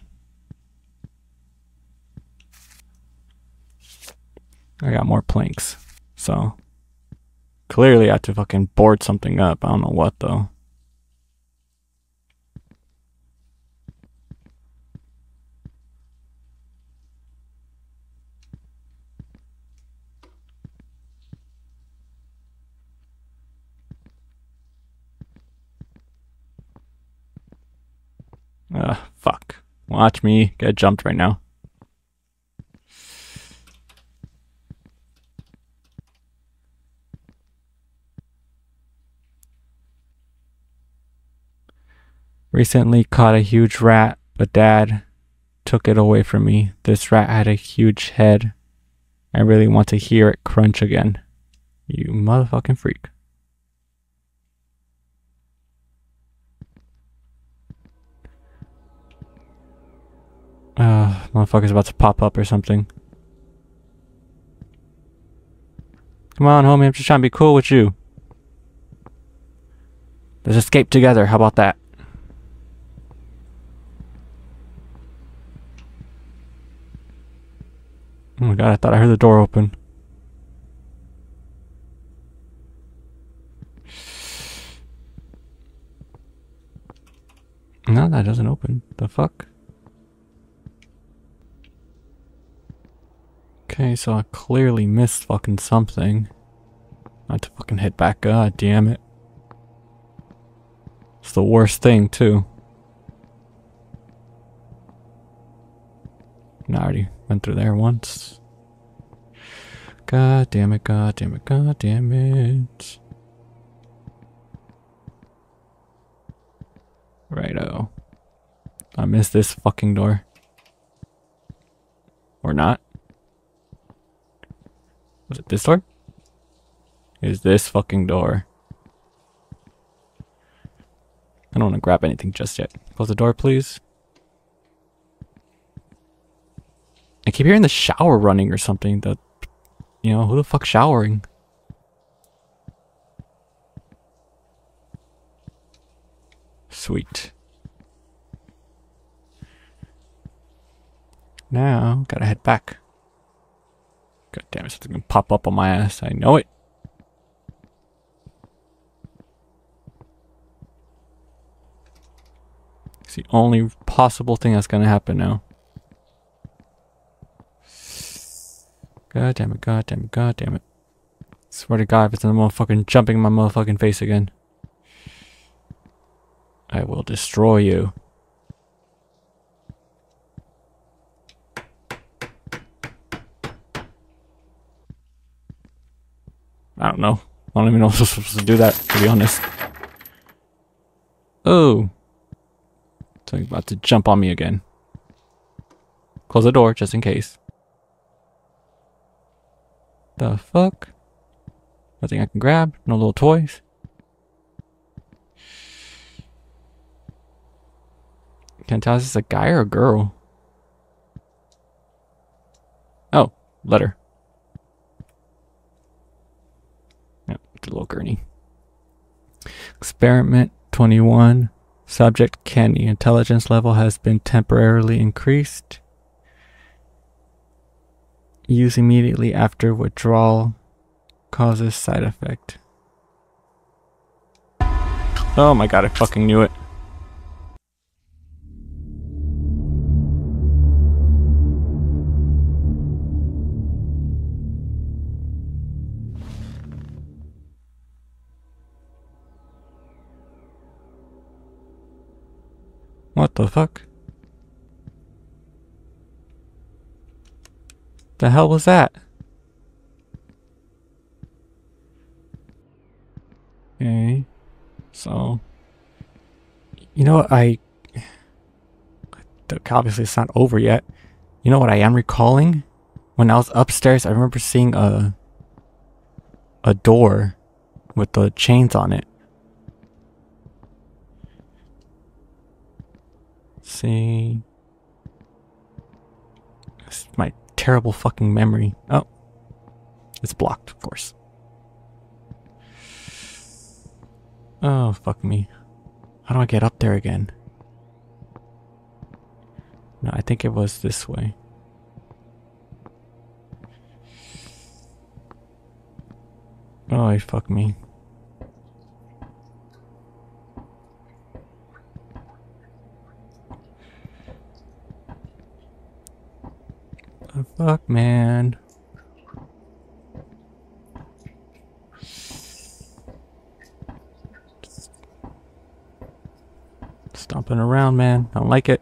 A: I got more planks, so clearly I have to fucking board something up. I don't know what though. Uh, fuck. Watch me get jumped right now. Recently caught a huge rat, but dad took it away from me. This rat had a huge head. I really want to hear it crunch again. You motherfucking freak. Uh, motherfucker's about to pop up or something. Come on, homie, I'm just trying to be cool with you. Let's escape together, how about that? Oh my god, I thought I heard the door open. No, that doesn't open. The fuck? Okay, so I clearly missed fucking something. Had to fucking hit back. God damn it. It's the worst thing, too. I already went through there once. God damn it, god damn it, god damn it. Righto. I missed this fucking door. Or not. Was it this door? Is this fucking door? I don't want to grab anything just yet. Close the door, please. I keep hearing the shower running or something. The, you know, who the fuck showering? Sweet. Now, gotta head back. God damn it, something's gonna pop up on my ass. I know it. It's the only possible thing that's gonna happen now. God damn it, god damn it, god damn it. Swear to god if it's in the motherfucking jumping in my motherfucking face again. I will destroy you. I don't know. I don't even know if I'm supposed to do that, to be honest. Oh. Something's about to jump on me again. Close the door, just in case. The fuck? Nothing I can grab? No little toys? Can't tell if this is a guy or a girl. Oh, letter. Yep, the little gurney. Experiment 21. Subject Kenny. Intelligence level has been temporarily increased. Use immediately after withdrawal causes side effect. Oh my god, I fucking knew it. What the fuck? The hell was that? Okay. So, you know what I, obviously it's not over yet. You know what I am recalling? When I was upstairs, I remember seeing a, a door with the chains on it. see. It's my terrible fucking memory. Oh. It's blocked, of course. Oh, fuck me. How do I get up there again? No, I think it was this way. Oh, fuck me. The fuck, man? Stomping around, man. Don't like it.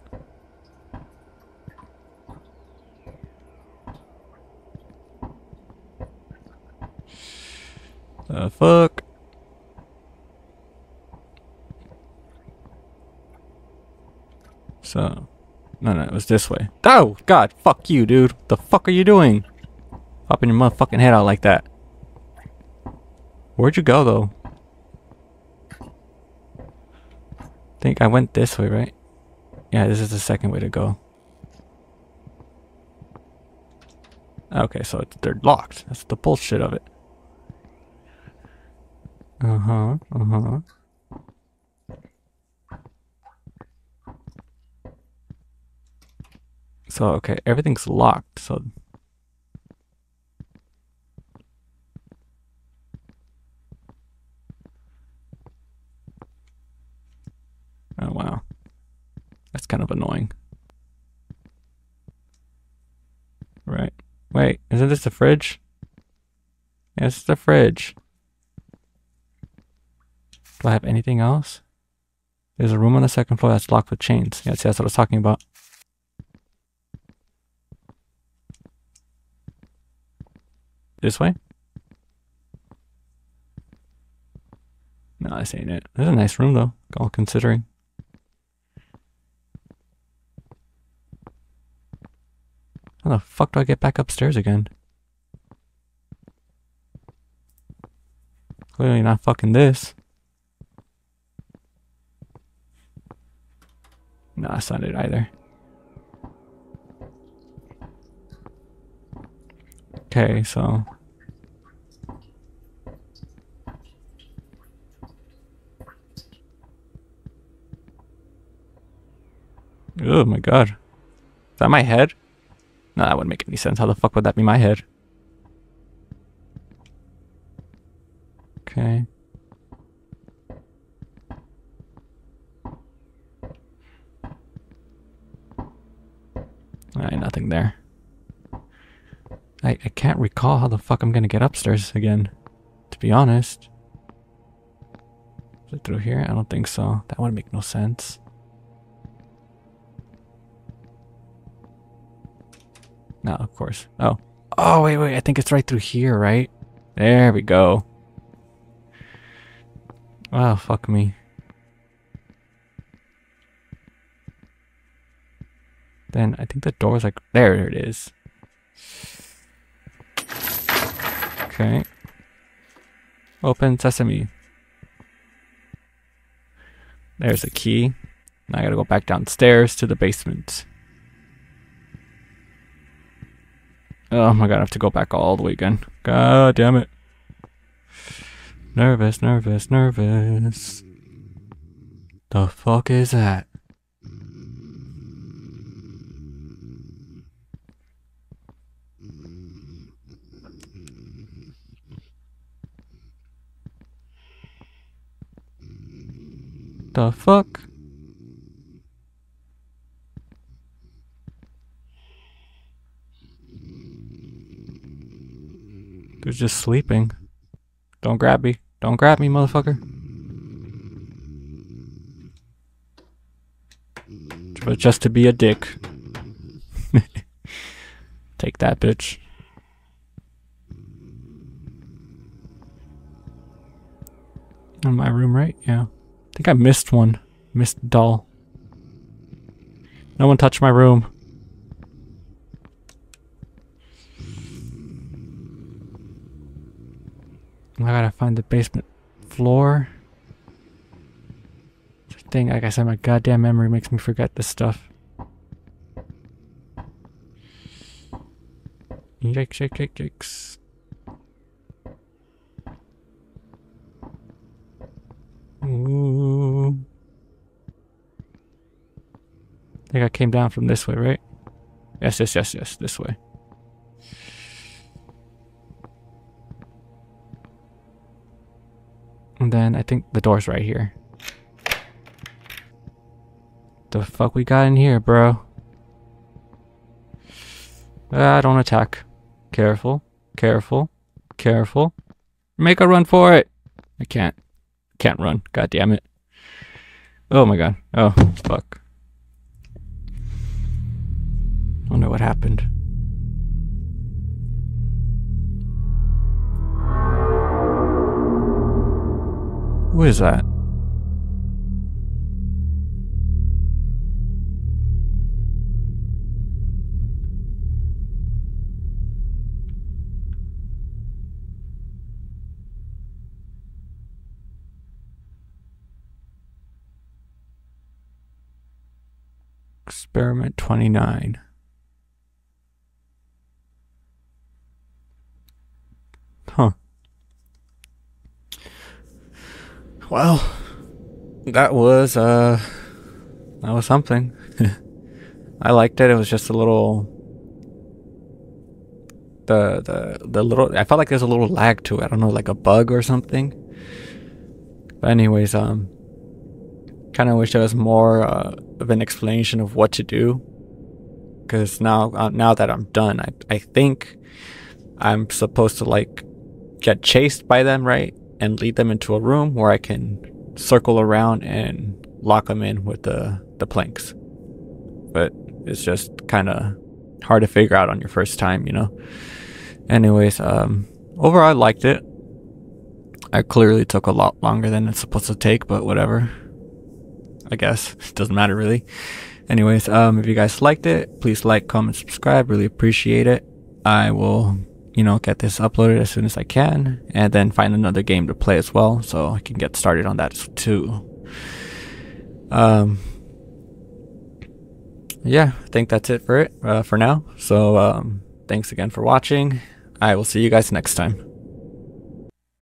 A: The fuck? So, no, no, it was this way. Oh, God, fuck you, dude. The fuck are you doing? Popping your motherfucking head out like that. Where'd you go, though? think I went this way, right? Yeah, this is the second way to go. Okay, so they're locked. That's the bullshit of it. Uh-huh, uh-huh. So, okay, everything's locked, so Oh, wow. That's kind of annoying. Right. Wait, isn't this the fridge? Yes, it's the fridge. Do I have anything else? There's a room on the second floor that's locked with chains. Yeah, see, that's what I was talking about. This way? No, this ain't it. This is a nice room, though, all considering. How the fuck do I get back upstairs again? Clearly not fucking this. No, that's not it either. Okay, so... Oh my god. Is that my head? No, that wouldn't make any sense. How the fuck would that be my head? Okay. Alright, nothing there. I, I can't recall how the fuck I'm gonna get upstairs again, to be honest. Is it through here? I don't think so. That would make no sense. No, of course. Oh. Oh, wait, wait. I think it's right through here, right? There we go. Oh, fuck me. Then I think the door's like... There it is. Okay. Open sesame. There's a key. Now I gotta go back downstairs to the basement. Oh my god, I have to go back all the way again. God damn it. Nervous, nervous, nervous. The fuck is that? The fuck? They're just sleeping. Don't grab me. Don't grab me, motherfucker. But just to be a dick. Take that, bitch. In my room, right? Yeah. I think I missed one. Missed doll. No one touched my room. I gotta find the basement floor. Thing, like I said, my goddamn memory makes me forget this stuff. Shake, shake, shake, shakes. Ooh. I think I came down from this way, right? Yes, yes, yes, yes, this way. And then I think the door's right here. The fuck we got in here, bro? Ah, don't attack. Careful, careful, careful. Make a run for it. I can't. Can't run. God damn it. Oh my god. Oh, fuck. Don't know what happened. Who is that? Experiment 29. Well, that was uh that was something. I liked it. It was just a little the the the little I felt like there's a little lag to it. I don't know, like a bug or something. But anyways, um kind of wish there was more uh, of an explanation of what to do because now uh, now that I'm done, I I think I'm supposed to like get chased by them, right? And lead them into a room where I can circle around and lock them in with the, the planks. But it's just kind of hard to figure out on your first time, you know? Anyways, um, overall I liked it. I clearly took a lot longer than it's supposed to take, but whatever. I guess. It doesn't matter really. Anyways, um, if you guys liked it, please like, comment, subscribe. Really appreciate it. I will you know, get this uploaded as soon as I can, and then find another game to play as well, so I can get started on that too. Um, yeah, I think that's it for it uh, for now. So, um, thanks again for watching. I will see you guys next time.